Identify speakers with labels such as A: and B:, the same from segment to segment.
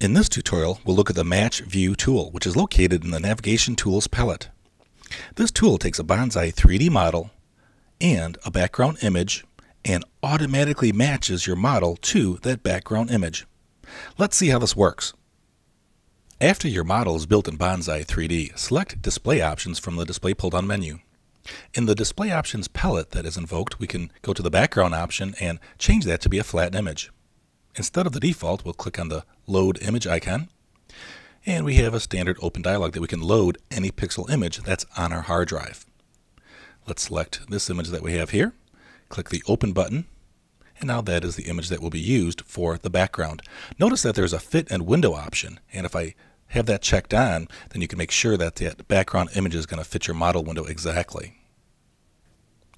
A: In this tutorial, we'll look at the Match View tool, which is located in the Navigation Tools palette. This tool takes a Bonzai 3D model and a background image and automatically matches your model to that background image. Let's see how this works. After your model is built in Bonzai 3D, select Display Options from the Display pull-down menu. In the Display Options palette that is invoked, we can go to the Background option and change that to be a flat image. Instead of the default, we'll click on the Load Image icon. And we have a standard open dialog that we can load any pixel image that's on our hard drive. Let's select this image that we have here, click the Open button, and now that is the image that will be used for the background. Notice that there's a Fit and Window option, and if I have that checked on, then you can make sure that the background image is going to fit your model window exactly.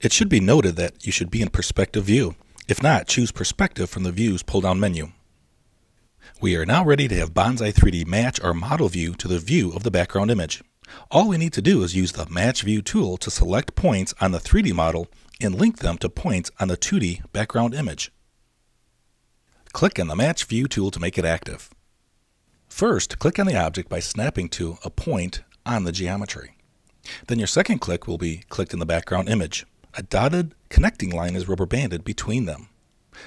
A: It should be noted that you should be in perspective view. If not, choose Perspective from the Views pull-down menu. We are now ready to have Bonzai 3D match our model view to the view of the background image. All we need to do is use the Match View tool to select points on the 3D model and link them to points on the 2D background image. Click on the Match View tool to make it active. First, click on the object by snapping to a point on the geometry. Then your second click will be clicked in the background image. A dotted connecting line is rubber banded between them.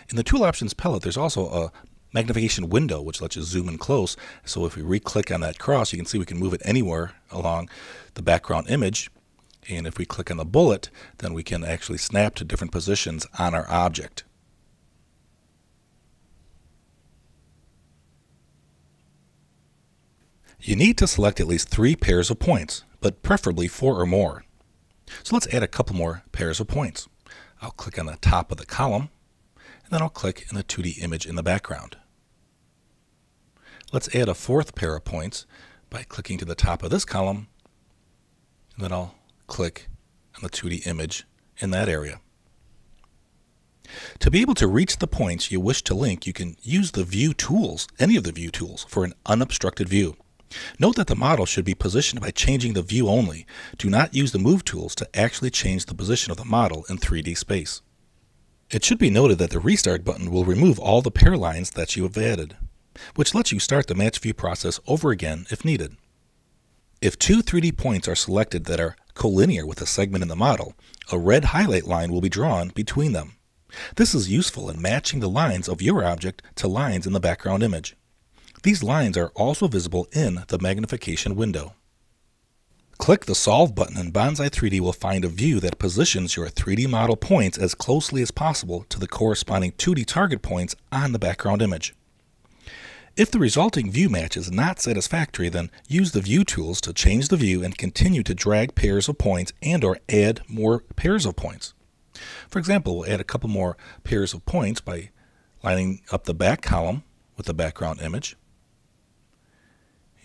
A: In the Tool Options palette, there's also a magnification window, which lets you zoom in close. So if we re-click on that cross, you can see we can move it anywhere along the background image. And if we click on the bullet, then we can actually snap to different positions on our object. You need to select at least three pairs of points, but preferably four or more. So let's add a couple more pairs of points. I'll click on the top of the column, and then I'll click in the 2D image in the background. Let's add a fourth pair of points by clicking to the top of this column, and then I'll click on the 2D image in that area. To be able to reach the points you wish to link, you can use the View tools, any of the View tools, for an unobstructed view. Note that the model should be positioned by changing the view only. Do not use the Move tools to actually change the position of the model in 3D space. It should be noted that the Restart button will remove all the pair lines that you have added, which lets you start the match view process over again if needed. If two 3D points are selected that are collinear with a segment in the model, a red highlight line will be drawn between them. This is useful in matching the lines of your object to lines in the background image. These lines are also visible in the magnification window. Click the Solve button and Bonzai 3D will find a view that positions your 3D model points as closely as possible to the corresponding 2D target points on the background image. If the resulting view match is not satisfactory, then use the View tools to change the view and continue to drag pairs of points and or add more pairs of points. For example, we'll add a couple more pairs of points by lining up the back column with the background image.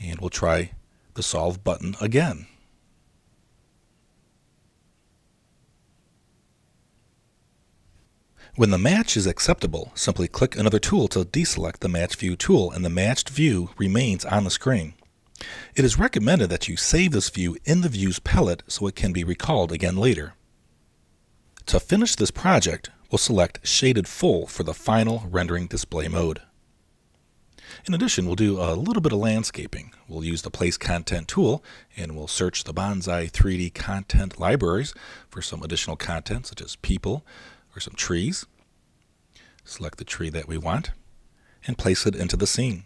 A: And we'll try the solve button again. When the match is acceptable, simply click another tool to deselect the Match View tool and the matched view remains on the screen. It is recommended that you save this view in the Views palette so it can be recalled again later. To finish this project, we'll select Shaded Full for the final rendering display mode. In addition, we'll do a little bit of landscaping. We'll use the Place Content tool and we'll search the Bonzai 3D content libraries for some additional content such as people or some trees. Select the tree that we want and place it into the scene.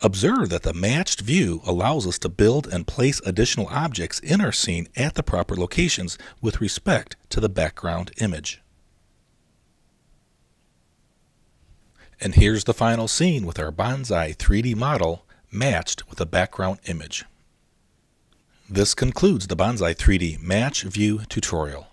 A: Observe that the matched view allows us to build and place additional objects in our scene at the proper locations with respect to the background image. And here's the final scene with our Bonzai 3D model matched with a background image. This concludes the Bonzai 3D Match View tutorial.